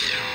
Yeah.